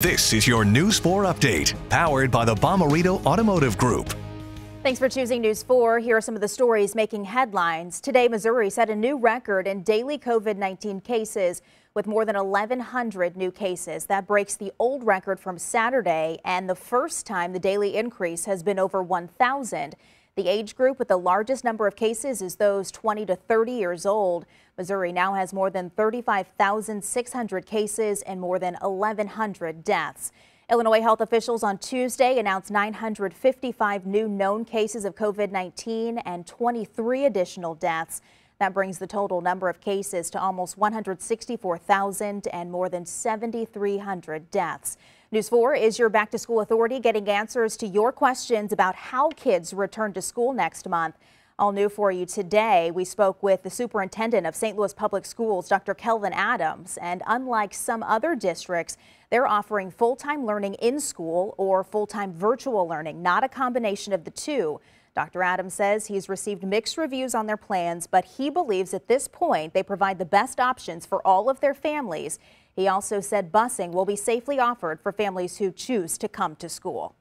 This is your News 4 update, powered by the Bomarito Automotive Group. Thanks for choosing News 4. Here are some of the stories making headlines. Today, Missouri set a new record in daily COVID-19 cases with more than 1,100 new cases. That breaks the old record from Saturday and the first time the daily increase has been over 1,000. The age group with the largest number of cases is those 20 to 30 years old. Missouri now has more than 35,600 cases and more than 1,100 deaths. Illinois health officials on Tuesday announced 955 new known cases of COVID-19 and 23 additional deaths. That brings the total number of cases to almost 164,000 and more than 7,300 deaths. News 4 is your back to school authority getting answers to your questions about how kids return to school next month. All new for you today, we spoke with the superintendent of St. Louis Public Schools, Dr. Kelvin Adams, and unlike some other districts, they're offering full-time learning in school or full-time virtual learning, not a combination of the two. Dr. Adams says he's received mixed reviews on their plans, but he believes at this point they provide the best options for all of their families. He also said busing will be safely offered for families who choose to come to school.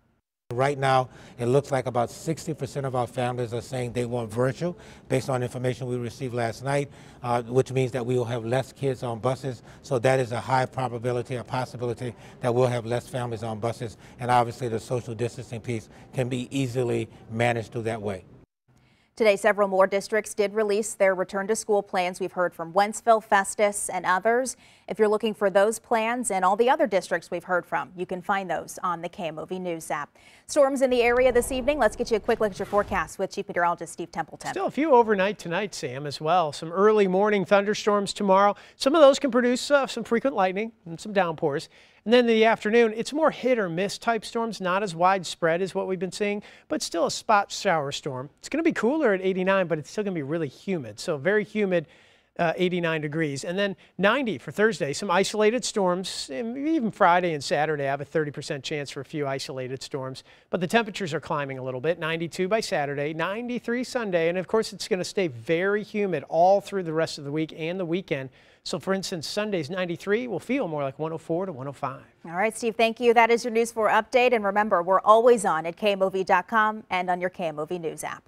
Right now, it looks like about 60% of our families are saying they want virtual based on information we received last night, uh, which means that we will have less kids on buses. So that is a high probability, a possibility that we'll have less families on buses. And obviously the social distancing piece can be easily managed through that way. Today, several more districts did release their return to school plans. We've heard from Wentzville, Festus, and others. If you're looking for those plans and all the other districts we've heard from, you can find those on the KMOV News app. Storms in the area this evening. Let's get you a quick look at your forecast with Chief Meteorologist Steve Templeton. Still a few overnight tonight, Sam, as well. Some early morning thunderstorms tomorrow. Some of those can produce uh, some frequent lightning and some downpours. And then in the afternoon, it's more hit or miss type storms, not as widespread as what we've been seeing, but still a spot shower storm. It's going to be cooler at 89, but it's still going to be really humid. So very humid. Uh, 89 degrees. And then 90 for Thursday. Some isolated storms. Even Friday and Saturday, I have a 30% chance for a few isolated storms. But the temperatures are climbing a little bit. 92 by Saturday, 93 Sunday. And of course, it's going to stay very humid all through the rest of the week and the weekend. So for instance, Sunday's 93 will feel more like 104 to 105. All right, Steve, thank you. That is your News 4 update. And remember, we're always on at KMOV.com and on your KMOV News app.